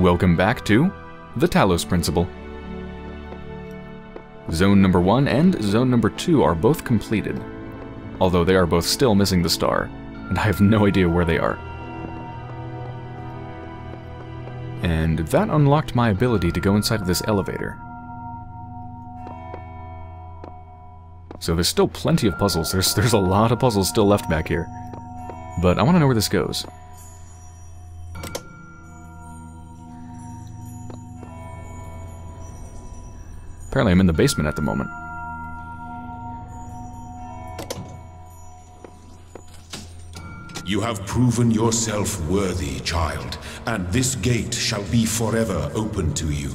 Welcome back to the Talos Principle. Zone number 1 and zone number 2 are both completed, although they are both still missing the star, and I have no idea where they are. And that unlocked my ability to go inside of this elevator. So there's still plenty of puzzles. There's, there's a lot of puzzles still left back here. But I want to know where this goes. Apparently I'm in the basement at the moment. You have proven yourself worthy, child, and this gate shall be forever open to you.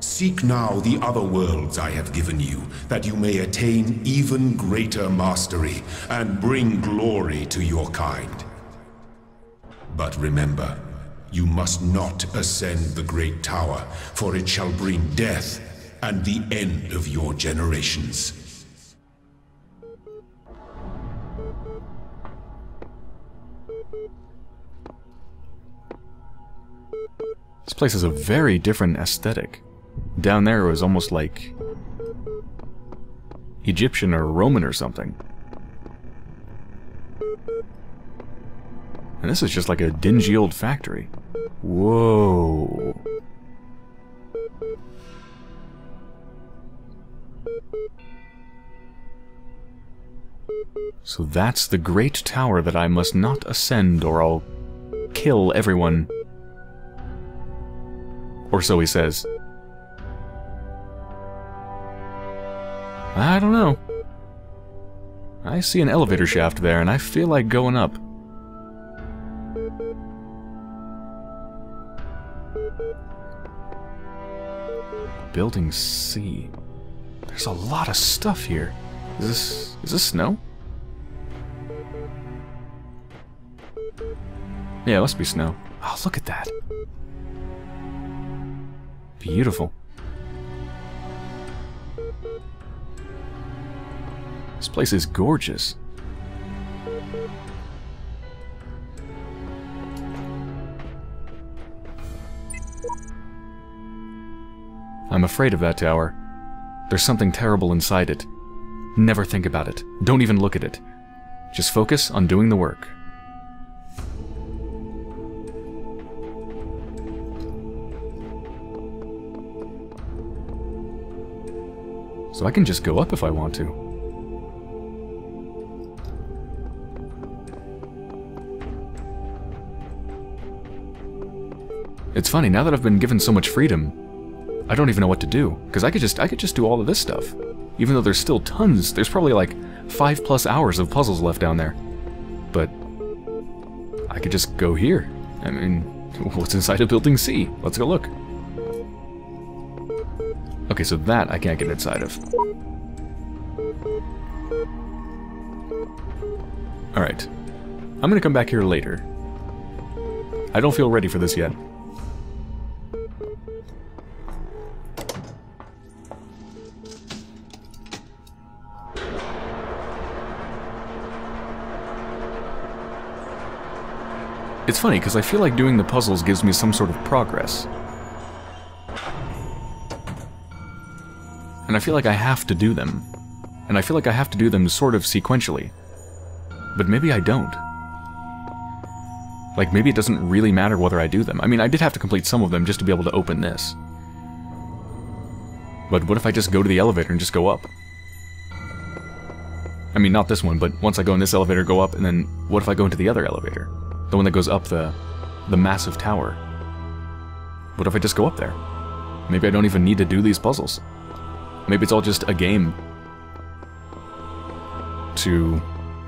Seek now the other worlds I have given you, that you may attain even greater mastery and bring glory to your kind. But remember, you must not ascend the Great Tower, for it shall bring death and the end of your generations. This place has a very different aesthetic. Down there it was almost like Egyptian or Roman or something. And this is just like a dingy old factory. Whoa. So that's the great tower that I must not ascend or I'll kill everyone. Or so he says. I don't know. I see an elevator shaft there, and I feel like going up. Building C. There's a lot of stuff here. Is this... is this snow? Yeah, it must be snow. Oh, look at that. Beautiful. This place is gorgeous. I'm afraid of that tower. There's something terrible inside it. Never think about it. Don't even look at it. Just focus on doing the work. So I can just go up if I want to. It's funny, now that I've been given so much freedom, I don't even know what to do. Because I could just I could just do all of this stuff. Even though there's still tons, there's probably like five plus hours of puzzles left down there. But I could just go here. I mean, what's inside of building C? Let's go look. Okay, so that I can't get inside of. Alright. I'm gonna come back here later. I don't feel ready for this yet. It's funny, because I feel like doing the puzzles gives me some sort of progress. I feel like I have to do them. And I feel like I have to do them sort of sequentially. But maybe I don't. Like, maybe it doesn't really matter whether I do them. I mean, I did have to complete some of them just to be able to open this. But what if I just go to the elevator and just go up? I mean, not this one, but once I go in this elevator, go up, and then what if I go into the other elevator? The one that goes up the, the massive tower. What if I just go up there? Maybe I don't even need to do these puzzles. Maybe it's all just a game. To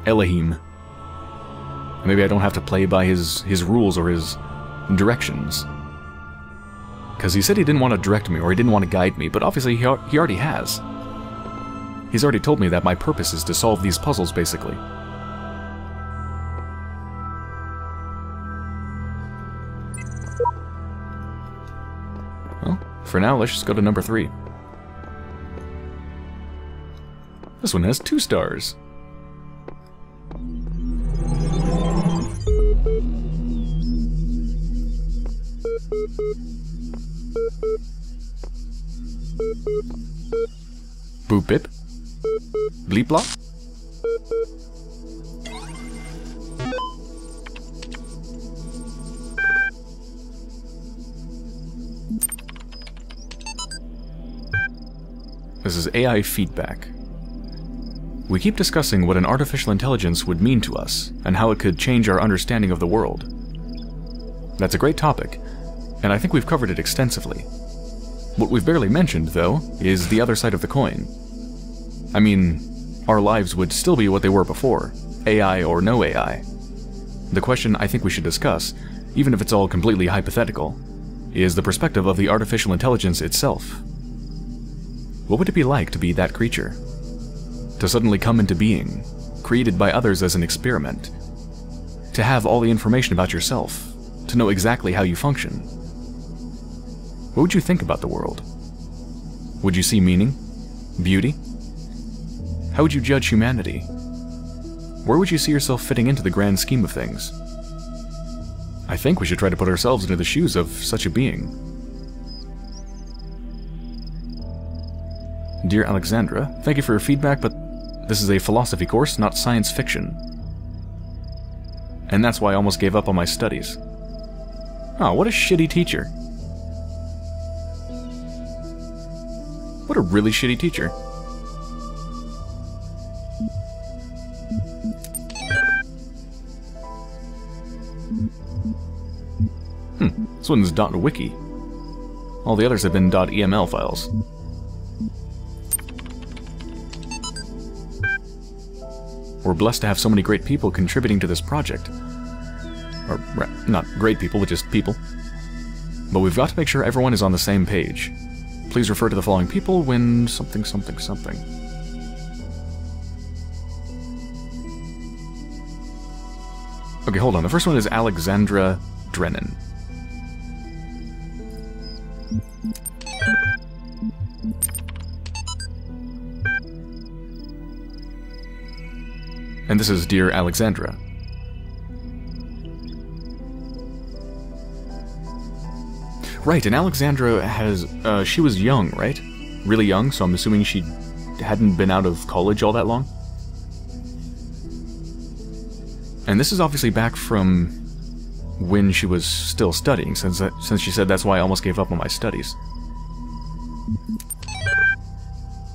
Elohim. Maybe I don't have to play by his, his rules or his directions. Because he said he didn't want to direct me or he didn't want to guide me, but obviously he, he already has. He's already told me that my purpose is to solve these puzzles, basically. Well, For now, let's just go to number three. This one has two stars. Boop bip? Bleep? This is AI feedback. We keep discussing what an artificial intelligence would mean to us, and how it could change our understanding of the world. That's a great topic, and I think we've covered it extensively. What we've barely mentioned, though, is the other side of the coin. I mean, our lives would still be what they were before, AI or no AI. The question I think we should discuss, even if it's all completely hypothetical, is the perspective of the artificial intelligence itself. What would it be like to be that creature? To suddenly come into being, created by others as an experiment. To have all the information about yourself, to know exactly how you function. What would you think about the world? Would you see meaning? Beauty? How would you judge humanity? Where would you see yourself fitting into the grand scheme of things? I think we should try to put ourselves into the shoes of such a being. Dear Alexandra, thank you for your feedback, but this is a philosophy course, not science fiction. And that's why I almost gave up on my studies. Oh, what a shitty teacher. What a really shitty teacher. Hmm, this one's .wiki. All the others have been .eml files. We're blessed to have so many great people contributing to this project. Or, not great people, but just people. But we've got to make sure everyone is on the same page. Please refer to the following people when something something something. Okay, hold on. The first one is Alexandra Drennan. And this is Dear Alexandra. Right, and Alexandra has, uh, she was young, right? Really young, so I'm assuming she hadn't been out of college all that long? And this is obviously back from when she was still studying, since, that, since she said that's why I almost gave up on my studies.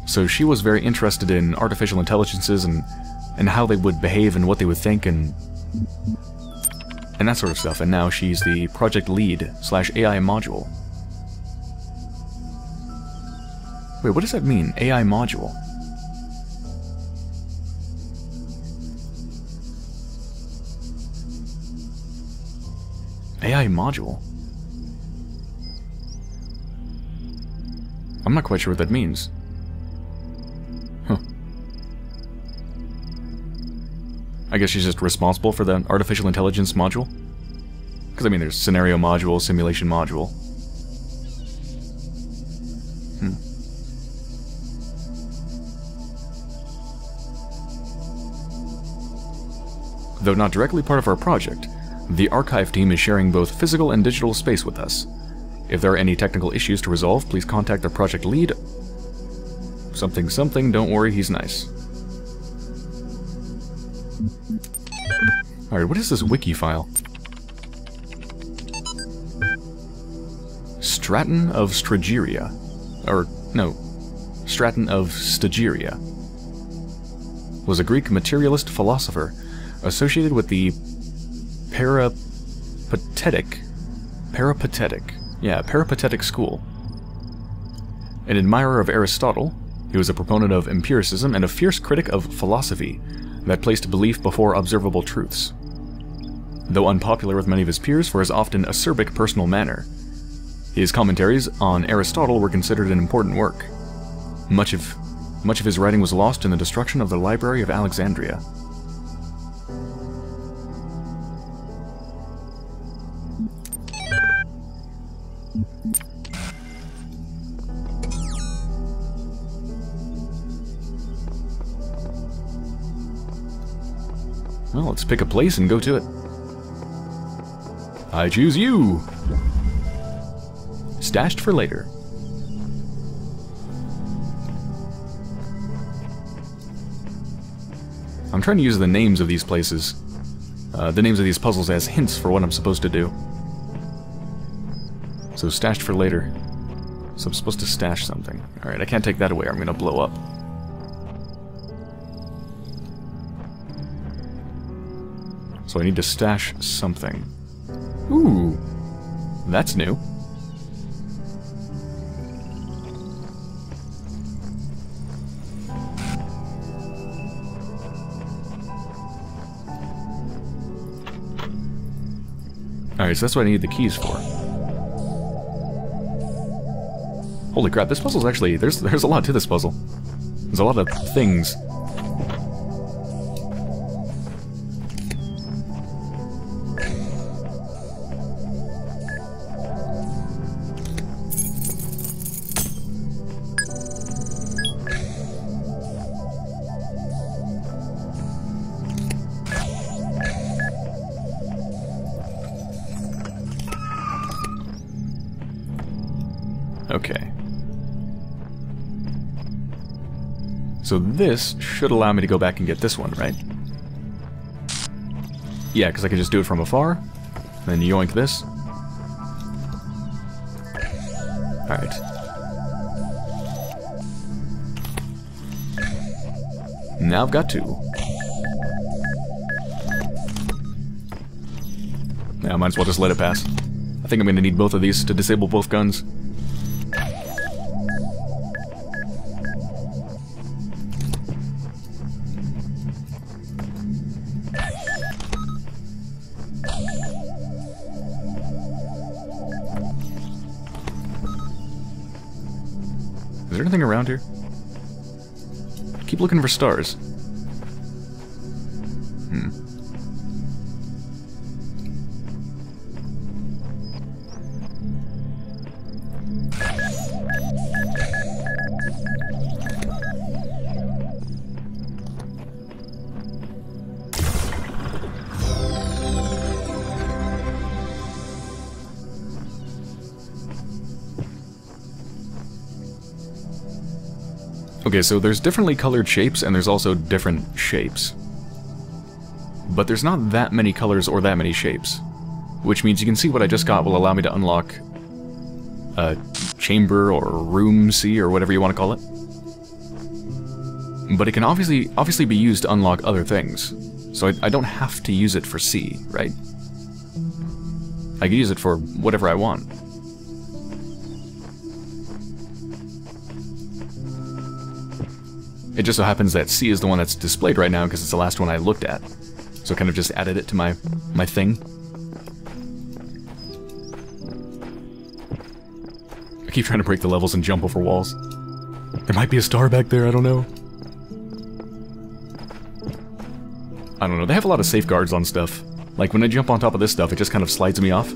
So she was very interested in artificial intelligences and, and how they would behave and what they would think and and that sort of stuff, and now she's the project lead slash AI module. Wait, what does that mean, AI module? AI module? I'm not quite sure what that means. I guess she's just responsible for the artificial intelligence module? Because, I mean, there's scenario module, simulation module. Hmm. Though not directly part of our project, the archive team is sharing both physical and digital space with us. If there are any technical issues to resolve, please contact the project lead. Something something, don't worry, he's nice. Alright, what is this wiki file? Straton of Strageria. Or, no, Straton of Stagiria. Was a Greek materialist philosopher associated with the Peripatetic. Peripatetic. Yeah, Peripatetic school. An admirer of Aristotle, he was a proponent of empiricism and a fierce critic of philosophy that placed belief before observable truths. Though unpopular with many of his peers for his often acerbic personal manner, his commentaries on Aristotle were considered an important work. Much of, much of his writing was lost in the destruction of the Library of Alexandria. Let's pick a place and go to it. I choose you! Stashed for later. I'm trying to use the names of these places, uh, the names of these puzzles as hints for what I'm supposed to do. So stashed for later. So I'm supposed to stash something. Alright, I can't take that away I'm gonna blow up. I need to stash something. Ooh, that's new. Alright, so that's what I need the keys for. Holy crap, this puzzle's actually... There's, there's a lot to this puzzle. There's a lot of things. So this should allow me to go back and get this one, right? Yeah, because I can just do it from afar. Then yoink this. Alright. Now I've got two. Yeah, I might as well just let it pass. I think I'm going to need both of these to disable both guns. Keep looking for stars. Okay, so there's differently colored shapes, and there's also different shapes. But there's not that many colors or that many shapes. Which means you can see what I just got will allow me to unlock a chamber or room C or whatever you want to call it. But it can obviously obviously be used to unlock other things. So I, I don't have to use it for C, right? I can use it for whatever I want. It just so happens that C is the one that's displayed right now because it's the last one I looked at. So kind of just added it to my, my thing. I keep trying to break the levels and jump over walls. There might be a star back there, I don't know. I don't know, they have a lot of safeguards on stuff. Like when I jump on top of this stuff, it just kind of slides me off.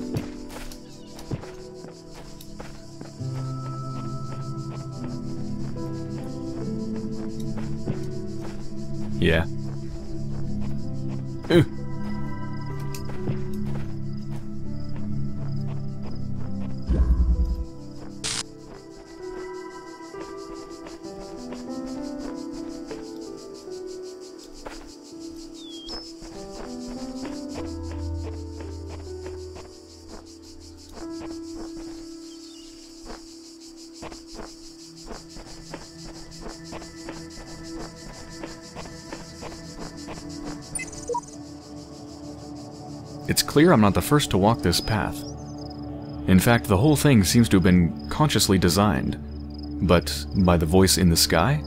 It's clear I'm not the first to walk this path. In fact, the whole thing seems to have been consciously designed, but by the voice in the sky,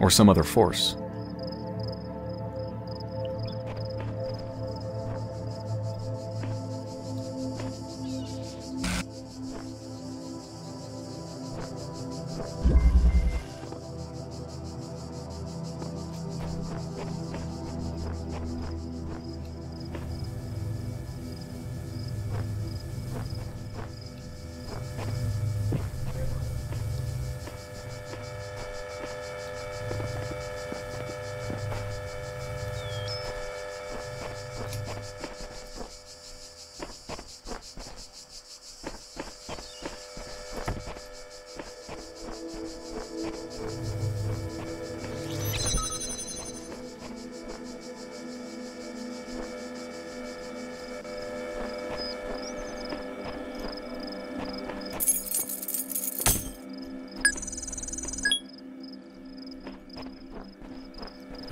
or some other force.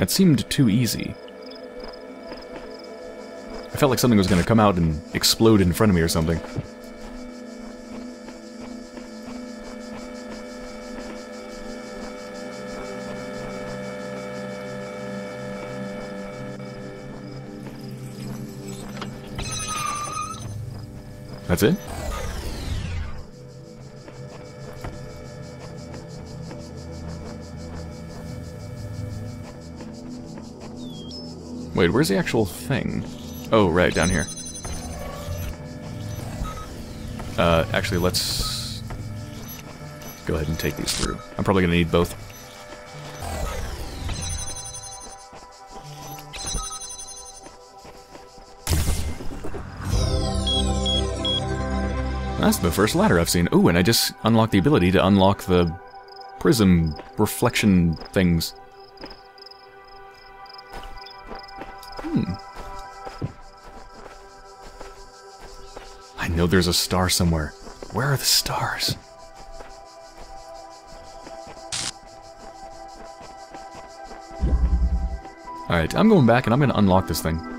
That seemed too easy. I felt like something was going to come out and explode in front of me or something. That's it? Wait, where's the actual thing? Oh, right, down here. Uh, actually, let's go ahead and take these through. I'm probably going to need both. That's the first ladder I've seen. Ooh, and I just unlocked the ability to unlock the prism reflection things. I know there's a star somewhere. Where are the stars? Alright, I'm going back and I'm going to unlock this thing.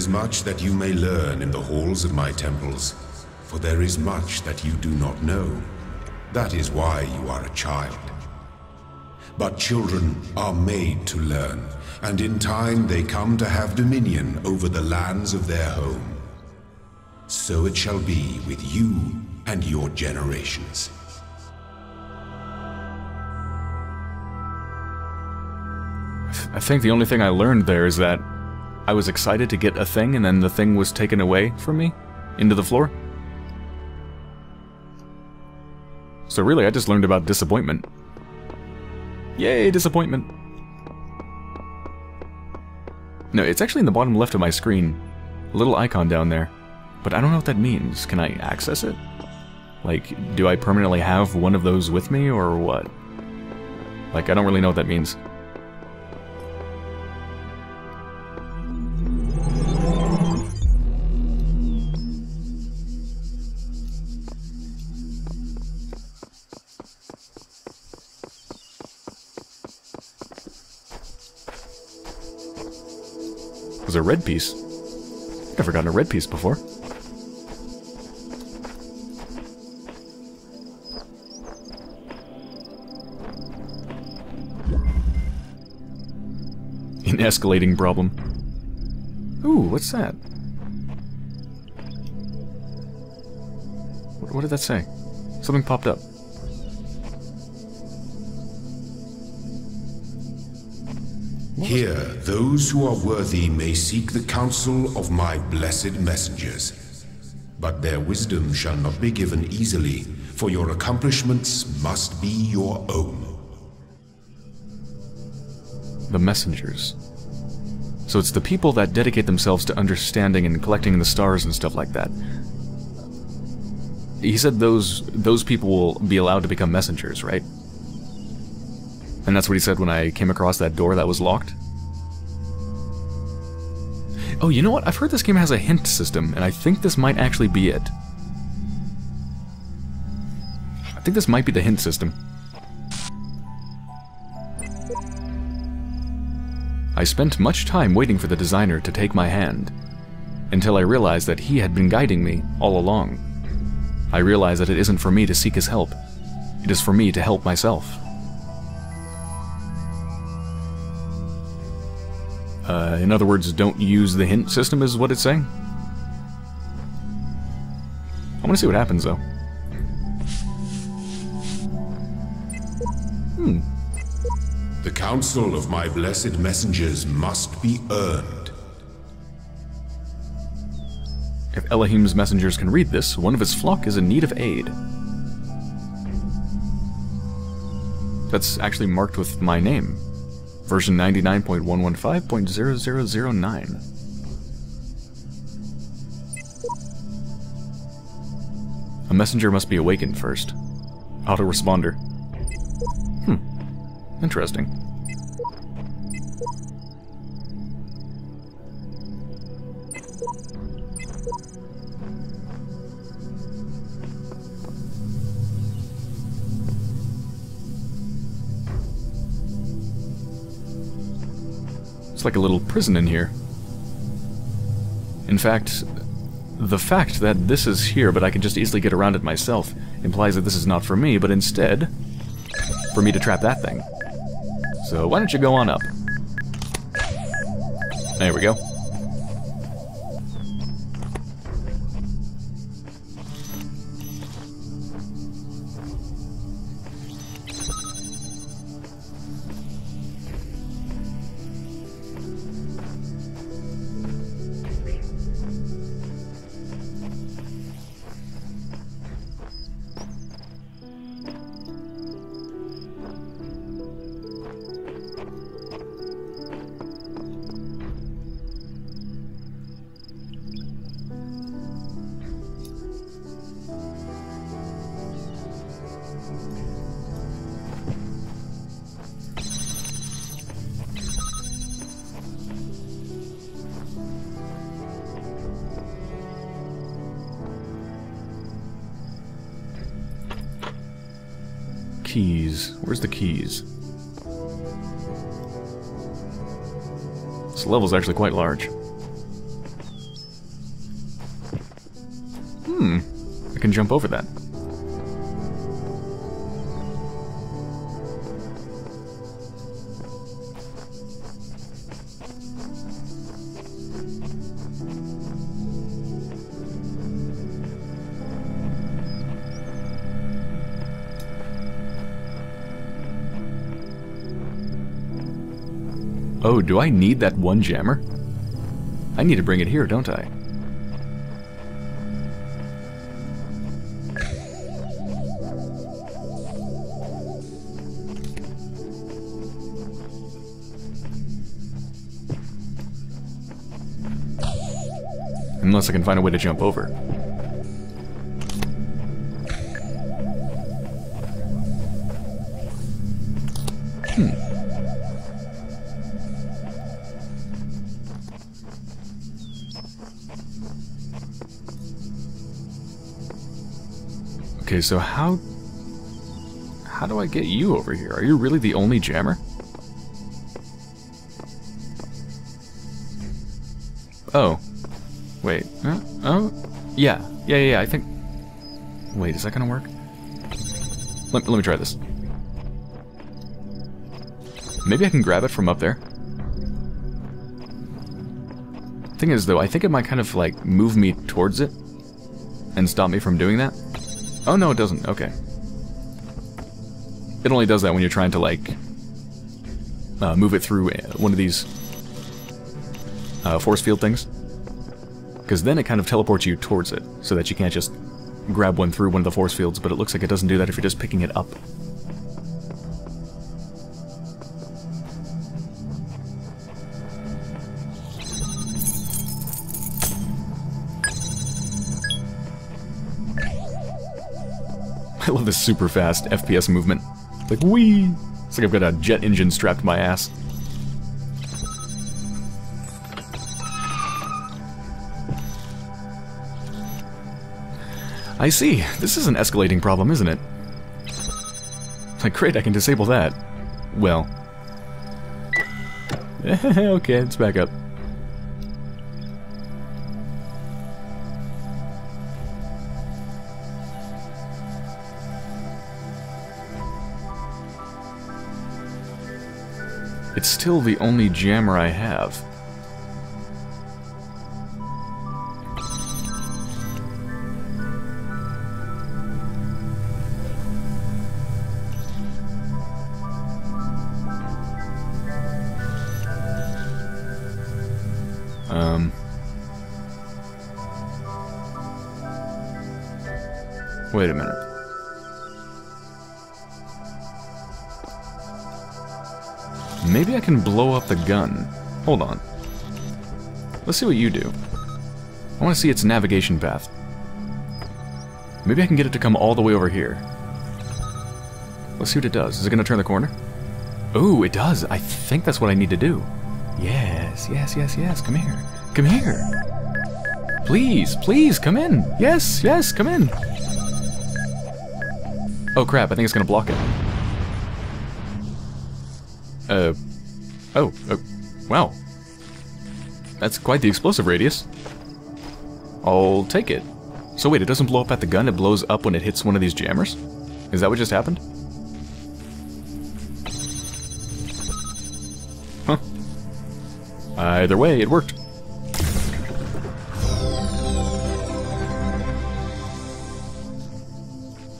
Is much that you may learn in the halls of my temples, for there is much that you do not know. That is why you are a child. But children are made to learn, and in time they come to have dominion over the lands of their home. So it shall be with you and your generations. I think the only thing I learned there is that I was excited to get a thing and then the thing was taken away from me into the floor. So really, I just learned about disappointment. Yay, disappointment. No, it's actually in the bottom left of my screen. A little icon down there. But I don't know what that means. Can I access it? Like, do I permanently have one of those with me, or what? Like, I don't really know what that means. Red piece. Never gotten a red piece before. An escalating problem. Ooh, what's that? What, what did that say? Something popped up. Here, those who are worthy may seek the counsel of my blessed messengers. But their wisdom shall not be given easily, for your accomplishments must be your own. The messengers. So it's the people that dedicate themselves to understanding and collecting the stars and stuff like that. He said those those people will be allowed to become messengers, right? And that's what he said when I came across that door that was locked. Oh, you know what? I've heard this game has a hint system, and I think this might actually be it. I think this might be the hint system. I spent much time waiting for the designer to take my hand, until I realized that he had been guiding me all along. I realized that it isn't for me to seek his help. It is for me to help myself. Uh, in other words, don't use the hint system is what it's saying. I want to see what happens, though. Hmm. The counsel of my blessed messengers must be earned. If Elohim's messengers can read this, one of his flock is in need of aid. That's actually marked with my name. Version 99.115.0009. A messenger must be awakened first. Autoresponder. Hmm. Interesting. It's like a little prison in here. In fact, the fact that this is here, but I can just easily get around it myself, implies that this is not for me, but instead, for me to trap that thing. So why don't you go on up? There we go. Keys. Where's the keys? This level's actually quite large. Hmm. I can jump over that. Do I need that one jammer? I need to bring it here, don't I? Unless I can find a way to jump over. Okay, so how... How do I get you over here? Are you really the only jammer? Oh. Wait. Uh, oh? Yeah. Yeah, yeah, yeah, I think... Wait, is that gonna work? Let, let me try this. Maybe I can grab it from up there. Thing is, though, I think it might kind of, like, move me towards it and stop me from doing that. Oh, no, it doesn't. Okay. It only does that when you're trying to, like, uh, move it through uh, one of these uh, force field things. Because then it kind of teleports you towards it, so that you can't just grab one through one of the force fields, but it looks like it doesn't do that if you're just picking it up. Super fast FPS movement. Like, wee! It's like I've got a jet engine strapped to my ass. I see. This is an escalating problem, isn't it? Like, great, I can disable that. Well. okay, it's back up. It's still the only jammer I have. The gun. Hold on. Let's see what you do. I want to see its navigation path. Maybe I can get it to come all the way over here. Let's see what it does. Is it going to turn the corner? Oh, it does. I think that's what I need to do. Yes, yes, yes, yes. Come here. Come here. Please, please, come in. Yes, yes, come in. Oh crap, I think it's going to block it. Uh, oh, oh, wow. That's quite the explosive radius. I'll take it. So wait, it doesn't blow up at the gun, it blows up when it hits one of these jammers? Is that what just happened? Huh. Either way, it worked.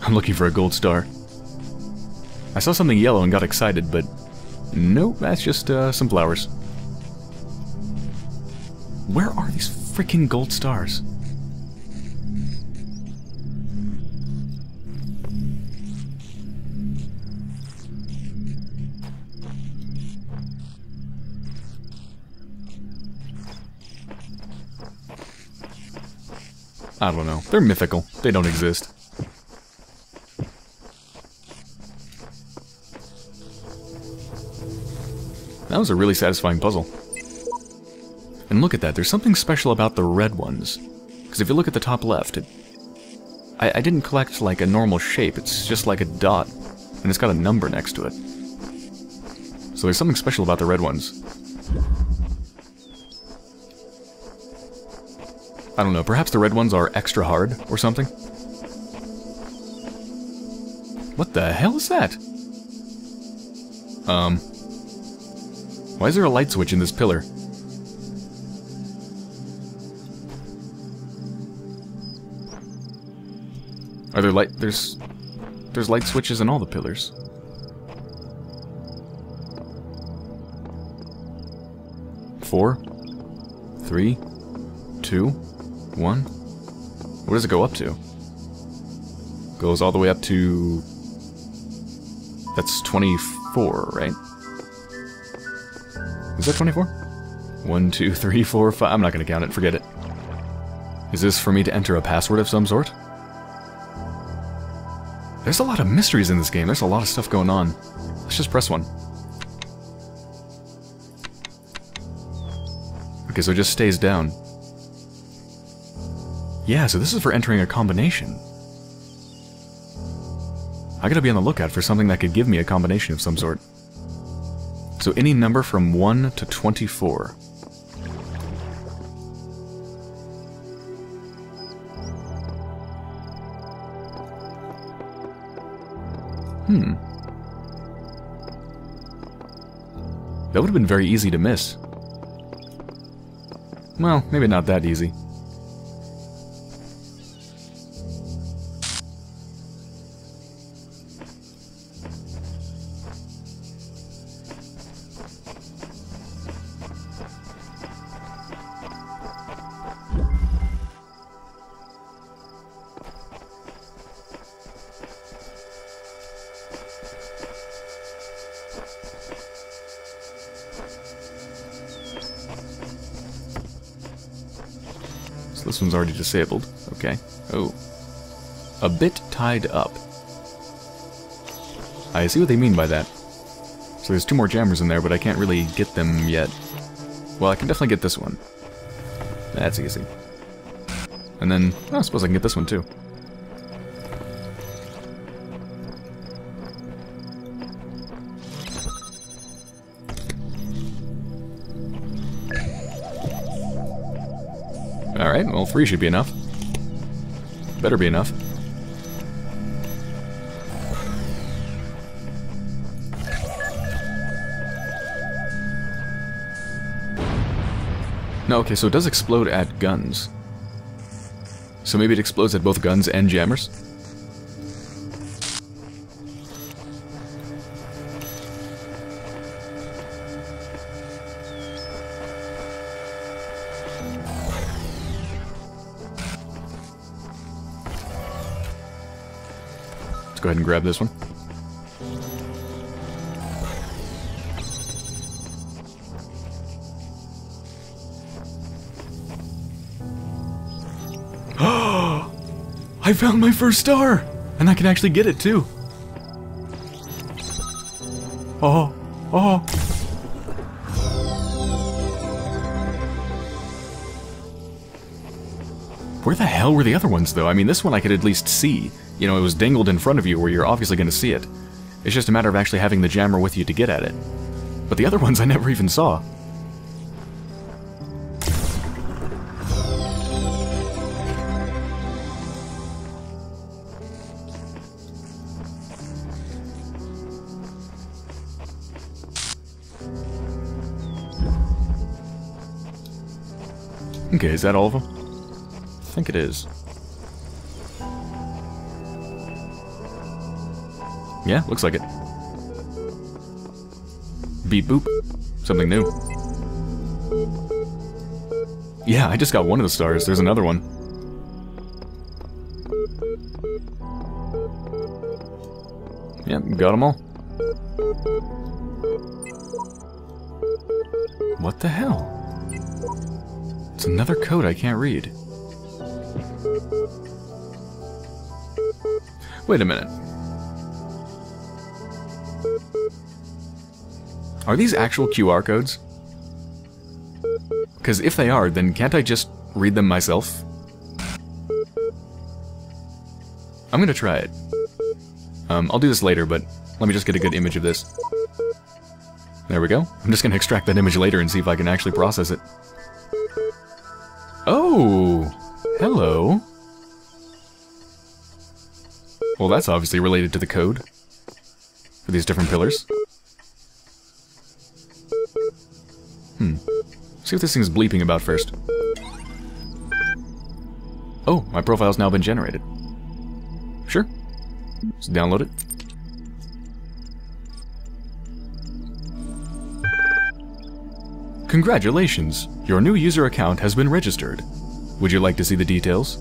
I'm looking for a gold star. I saw something yellow and got excited, but nope, that's just uh, some flowers. Where are these freaking gold stars? I don't know. They're mythical. They don't exist. That was a really satisfying puzzle. And look at that, there's something special about the red ones. Because if you look at the top left, it, I, I didn't collect like a normal shape, it's just like a dot. And it's got a number next to it. So there's something special about the red ones. I don't know, perhaps the red ones are extra hard or something? What the hell is that? Um... Why is there a light switch in this pillar? Are there light... there's... There's light switches in all the pillars. Four? Three? Two? One? What does it go up to? Goes all the way up to... That's 24, right? That 24? One, two, three, four, five... I'm not going to count it, forget it. Is this for me to enter a password of some sort? There's a lot of mysteries in this game. There's a lot of stuff going on. Let's just press one. Okay, so it just stays down. Yeah, so this is for entering a combination. I gotta be on the lookout for something that could give me a combination of some sort. So any number from 1 to 24. Hmm. That would have been very easy to miss. Well, maybe not that easy. One's already disabled. Okay. Oh. A bit tied up. I see what they mean by that. So there's two more jammers in there, but I can't really get them yet. Well, I can definitely get this one. That's easy. And then, I suppose I can get this one too. Three should be enough. Better be enough. No, okay, so it does explode at guns. So maybe it explodes at both guns and jammers? Ahead and grab this one. I found my first star! And I can actually get it too. Oh, oh. Where the hell were the other ones, though? I mean, this one I could at least see. You know, it was dangled in front of you where you're obviously going to see it. It's just a matter of actually having the jammer with you to get at it. But the other ones I never even saw. Okay, is that all of them? I think it is. Yeah, looks like it. Beep boop. Something new. Yeah, I just got one of the stars. There's another one. Yep, got them all. What the hell? It's another code I can't read. Wait a minute. Are these actual QR codes? Because if they are, then can't I just read them myself? I'm gonna try it. Um, I'll do this later, but let me just get a good image of this. There we go. I'm just gonna extract that image later and see if I can actually process it. Oh, hello. Well, that's obviously related to the code for these different pillars. See what this thing's bleeping about first. Oh, my profile's now been generated. Sure. Let's download it. Congratulations! Your new user account has been registered. Would you like to see the details?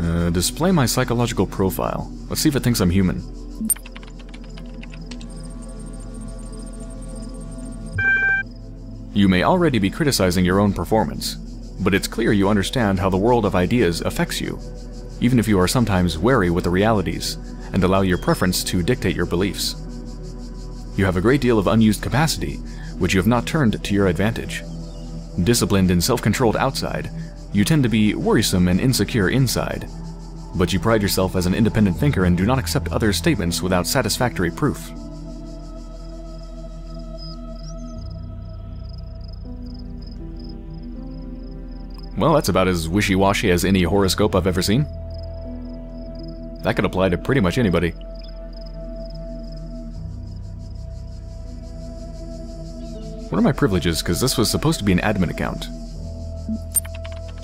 Uh, display my psychological profile. Let's see if it thinks I'm human. You may already be criticizing your own performance, but it's clear you understand how the world of ideas affects you, even if you are sometimes wary with the realities and allow your preference to dictate your beliefs. You have a great deal of unused capacity, which you have not turned to your advantage. Disciplined and self-controlled outside, you tend to be worrisome and insecure inside, but you pride yourself as an independent thinker and do not accept others' statements without satisfactory proof. Well, that's about as wishy-washy as any horoscope I've ever seen. That could apply to pretty much anybody. What are my privileges? Because this was supposed to be an admin account.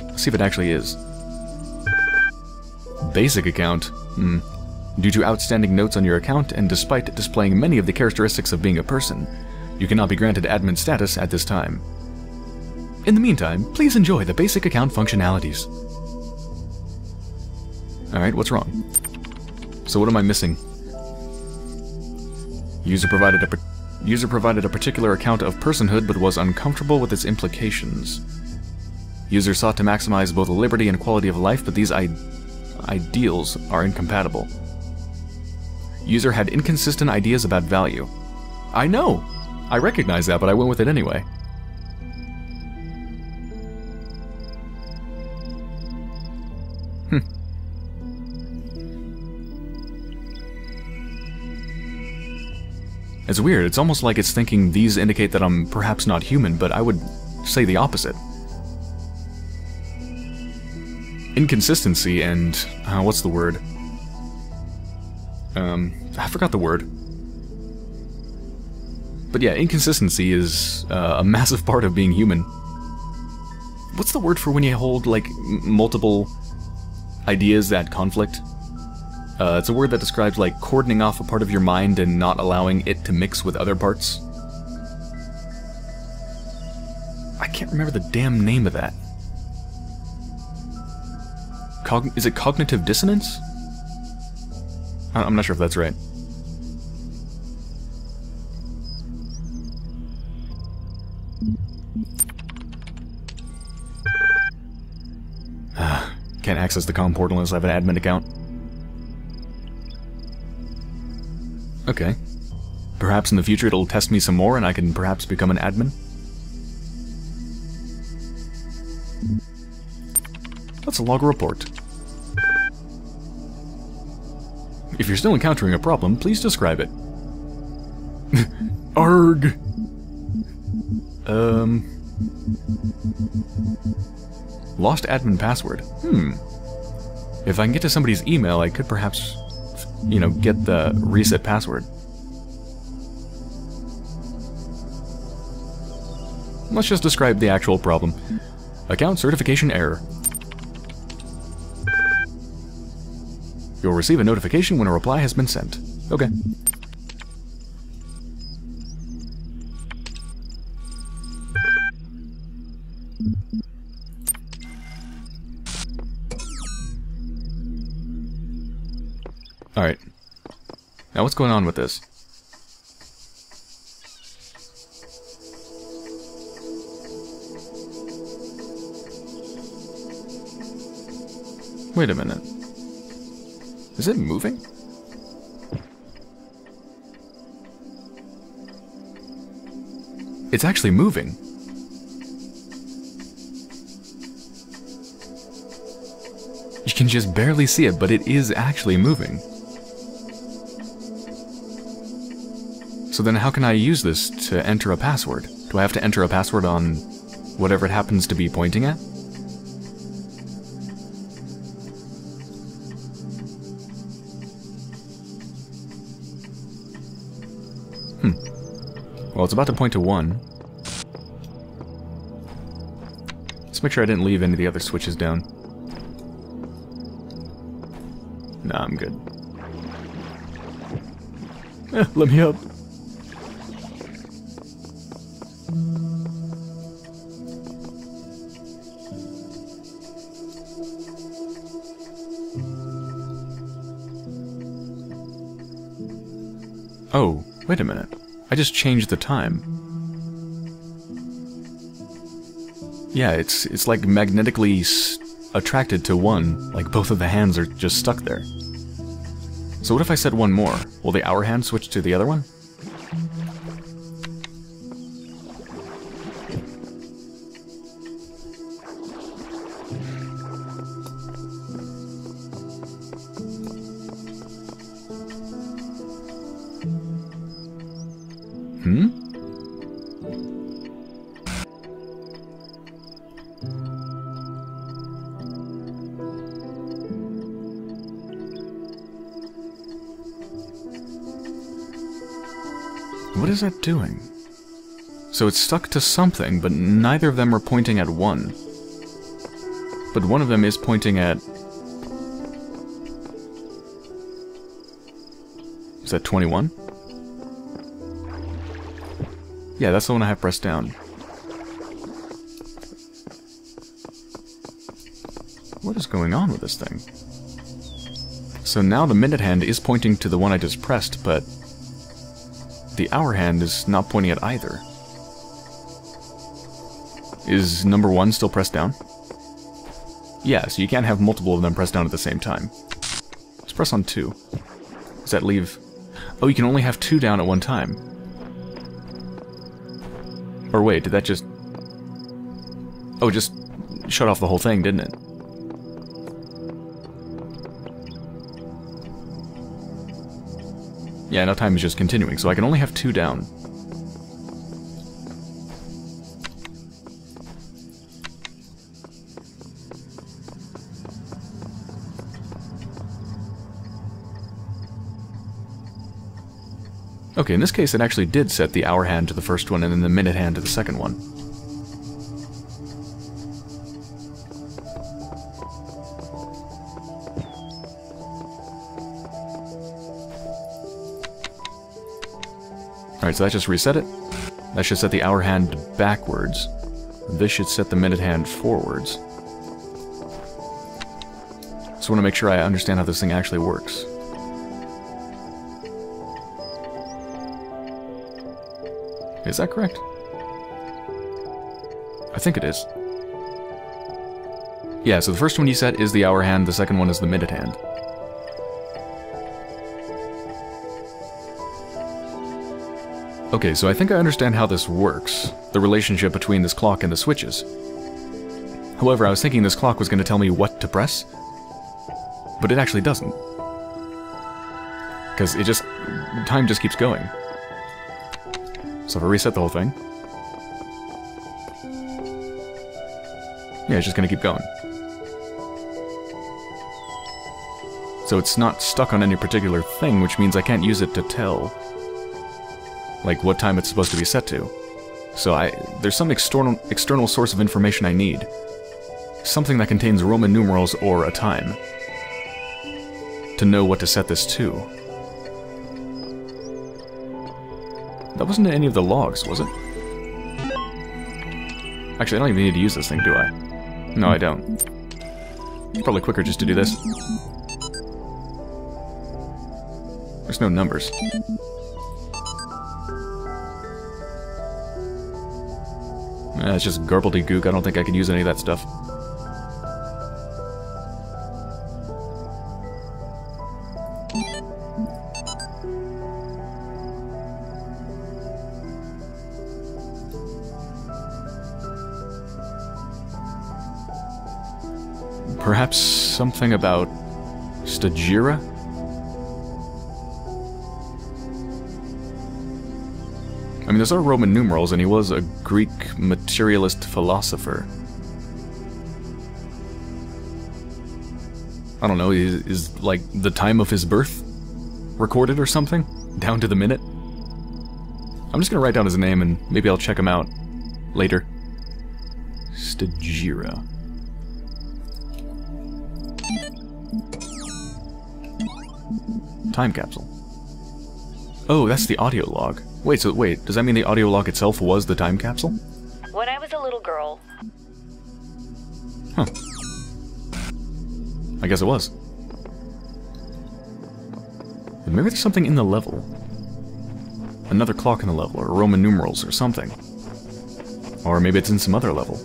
Let's see if it actually is. Basic account. Hmm. Due to outstanding notes on your account, and despite displaying many of the characteristics of being a person, you cannot be granted admin status at this time. In the meantime, please enjoy the basic account functionalities. Alright, what's wrong? So what am I missing? User provided a user provided a particular account of personhood but was uncomfortable with its implications. User sought to maximize both liberty and quality of life, but these ideals are incompatible. User had inconsistent ideas about value. I know! I recognize that, but I went with it anyway. It's weird, it's almost like it's thinking these indicate that I'm perhaps not human, but I would say the opposite. Inconsistency and... Uh, what's the word? Um, I forgot the word. But yeah, inconsistency is uh, a massive part of being human. What's the word for when you hold, like, multiple ideas that conflict? Uh, it's a word that describes like cordoning off a part of your mind and not allowing it to mix with other parts. I can't remember the damn name of that. Is it cognitive dissonance? I'm not sure if that's right. Can't access the com portal unless I have an admin account. Okay. Perhaps in the future it'll test me some more and I can perhaps become an admin? Log a report. If you're still encountering a problem, please describe it. Arg! Um... Lost admin password. Hmm. If I can get to somebody's email, I could perhaps, you know, get the reset password. Let's just describe the actual problem. Account certification error. You'll receive a notification when a reply has been sent. Okay. What's going on with this? Wait a minute. Is it moving? It's actually moving. You can just barely see it, but it is actually moving. So then how can I use this to enter a password? Do I have to enter a password on whatever it happens to be pointing at? Hmm. Well, it's about to point to 1. Let's make sure I didn't leave any of the other switches down. Nah, I'm good. Eh, let me up. Just change the time. Yeah, it's it's like magnetically attracted to one, like both of the hands are just stuck there. So what if I said one more? Will the hour hand switch to the other one? That doing? So it's stuck to something, but neither of them are pointing at one. But one of them is pointing at... Is that 21? Yeah, that's the one I have pressed down. What is going on with this thing? So now the minute hand is pointing to the one I just pressed, but the hour hand is not pointing at either. Is number one still pressed down? Yeah, so you can't have multiple of them pressed down at the same time. Let's press on two. Does that leave... Oh, you can only have two down at one time. Or wait, did that just... Oh, just shut off the whole thing, didn't it? Yeah, now time is just continuing, so I can only have two down. Okay, in this case it actually did set the hour hand to the first one and then the minute hand to the second one. Alright, so that just reset it. That should set the hour hand backwards. This should set the minute hand forwards. Just want to make sure I understand how this thing actually works. Is that correct? I think it is. Yeah, so the first one you set is the hour hand, the second one is the minute hand. Okay, so I think I understand how this works, the relationship between this clock and the switches. However, I was thinking this clock was going to tell me what to press, but it actually doesn't. Because it just... time just keeps going. So if I reset the whole thing... Yeah, it's just going to keep going. So it's not stuck on any particular thing, which means I can't use it to tell like what time it's supposed to be set to. So I there's some external external source of information I need. Something that contains Roman numerals or a time. To know what to set this to. That wasn't in any of the logs, was it? Actually, I don't even need to use this thing, do I? No, I don't. Probably quicker just to do this. There's no numbers. Eh, it's just gook. I don't think I can use any of that stuff. Perhaps something about Stagira? Those are Roman numerals, and he was a Greek materialist philosopher. I don't know, is, is like the time of his birth recorded or something? Down to the minute? I'm just gonna write down his name and maybe I'll check him out later. Stagira. Time capsule. Oh, that's the audio log. Wait, so wait, does that mean the audio log itself was the time capsule? When I was a little girl. Huh. I guess it was. And maybe there's something in the level. Another clock in the level, or Roman numerals, or something. Or maybe it's in some other level.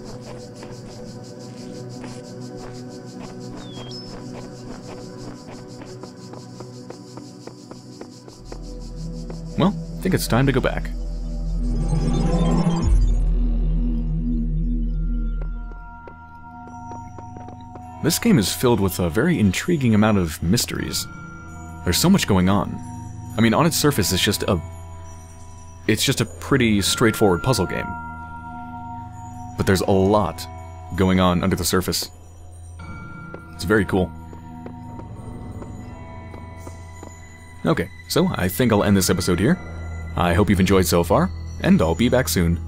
Think it's time to go back. This game is filled with a very intriguing amount of mysteries. There's so much going on. I mean, on its surface, it's just a... It's just a pretty straightforward puzzle game. But there's a lot going on under the surface. It's very cool. Okay, so I think I'll end this episode here. I hope you've enjoyed so far, and I'll be back soon.